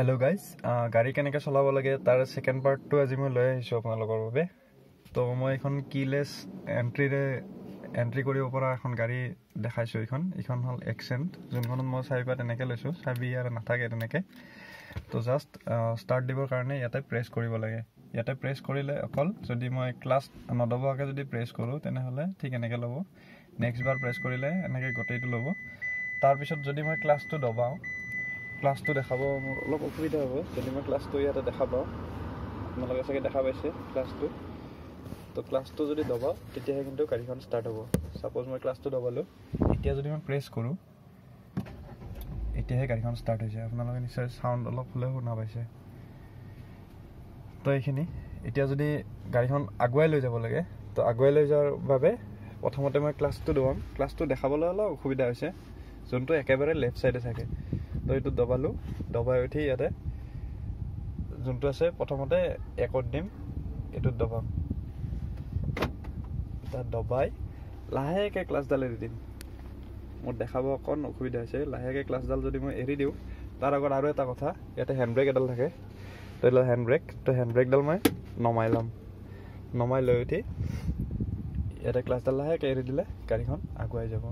Hello guys গাড়ী কেনেকৈ চলাব লাগে তাৰ ছেকেণ্ড পাৰ্টটো আজি মই লৈ আহিছোঁ আপোনালোকৰ বাবে। তো মই এইখন কিলেছ এণ্ট্ৰিৰে এণ্ট্ৰি কৰিব পৰা এখন গাড়ী দেখাইছোঁ এইখন। এইখন হ'ল এক্সেণ্ট যোনখনত মই চাবি পৰা তেনেকৈ লৈছোঁ। চাবি ইয়াত নাথাকে তেনেকৈ। তো জাষ্ট ষ্টাৰ্ট দিবৰ কাৰণে ইয়াতে প্ৰেছ কৰিব লাগে। ইয়াতে প্ৰেছ কৰিলে অকল যদি মই ক্লাছ নদবোৱাকৈ যদি প্ৰেছ কৰোঁ তেনেহ'লে ঠিক এনেকৈ ল'ব। নেক্সট বাৰ প্ৰেছ কৰিলে এনেকৈ গোটেইটো ল'ব। তাৰপিছত যদি মই ক্লাছটো দবাওঁ ক্লাছটো দেখাব মোৰ। অলপ অসুবিধা হ'ব যদি মই ক্লাছটো ইয়াতে দেখা পাওঁ। আপোনালোকে চাগে দেখা পাইছে ক্লাছটো তো ক্লাছটো যদি দবাওঁ তেতিয়াহে কিন্তু গাড়ীখন ষ্টাৰ্ট হ'ব। ছাপ'জ মই ক্লাছটো দবালোঁ এতিয়া যদি মই প্ৰেছ কৰোঁ এতিয়াহে গাড়ীখন ষ্টাৰ্ট হৈছে। আপোনালোকে নিশ্চয় চাউণ্ড অলপ হ'লেও শুনা পাইছে। তো এইখিনি। এতিয়া যদি গাড়ীখন আগুৱাই লৈ যাব লাগে তো আগুৱাই লৈ যোৱাৰ বাবে প্ৰথমতে মই ক্লাছটো দবাম। ক্লাছটো দেখাবলৈ অলপ অসুবিধা হৈছে। যোনটো একেবাৰে লেফ্ট ছাইডে থাকে। তো এইটো দবালোঁ দবাই উঠি ইয়াতে। যোনটো আছে প্ৰথমতে একত দিম এইটোত দবাম। তাত দবাই লাহেকৈ ক্লাছডাল এৰি দিম। মোৰ দেখাব অকণ অসুবিধা হৈছে লাহেকৈ ক্লাছডাল যদি মই এৰি দিওঁ তাৰ আগত আৰু এটা কথা ইয়াতে হেণ্ড ব্ৰেক এডাল থাকে। তো এইডাল হেণ্ড ব্ৰেক তো হেণ্ড ব্ৰেকডাল মই নমাই ল'ম। নমাই লৈ উঠি ইয়াতে ক্লাছডাল লাহেকৈ এৰি দিলে গাড়ীখন আগুৱাই যাব।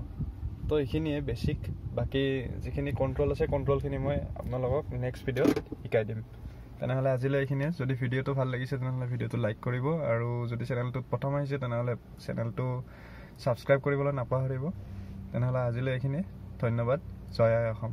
তো এইখিনিয়ে বেছিক বাকী যিখিনি কণ্ট্ৰল আছে কণ্ট্ৰলখিনি মই আপোনালোকক নেক্সট ভিডিঅ'ত শিকাই দিম। তেনেহ'লে আজিলৈ এইখিনিয়ে। যদি ভিডিঅ'টো ভাল লাগিছে তেনেহ'লে ভিডিঅ'টো লাইক কৰিব। আৰু যদি চেনেলটোত প্ৰথম আহিছে তেনেহ'লে চেনেলটো ছাবস্ক্ৰাইব কৰিবলৈ নাপাহৰিব। তেনেহ'লে আজিলৈ এইখিনিয়ে। ধন্যবাদ। জয় আই অসম।